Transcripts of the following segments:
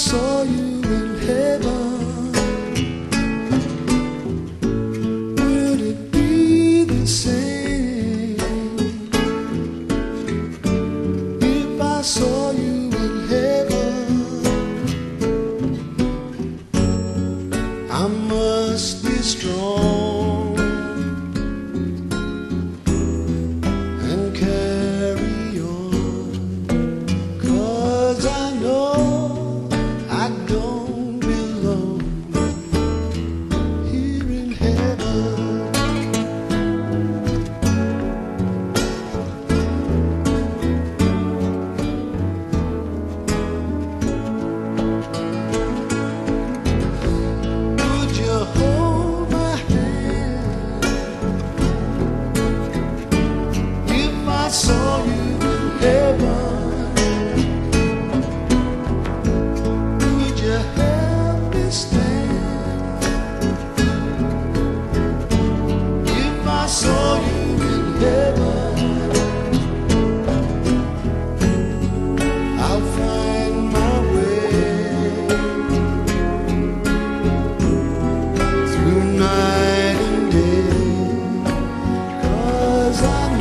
saw you in heaven. Would it be the same?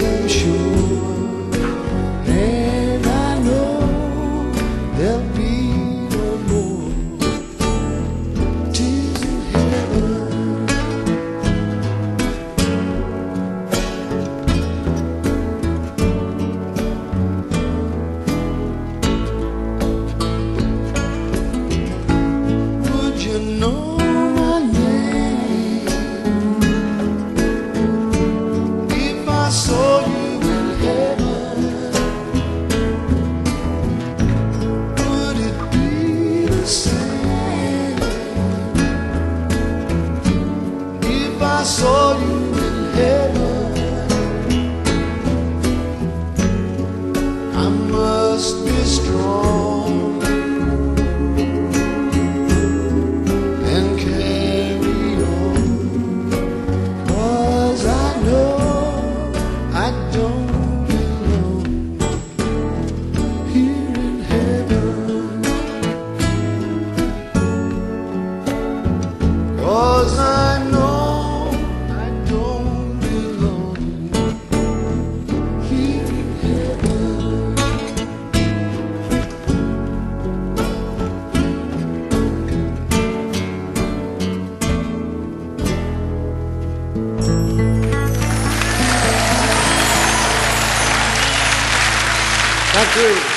so sure. saw you in heaven. Thank you.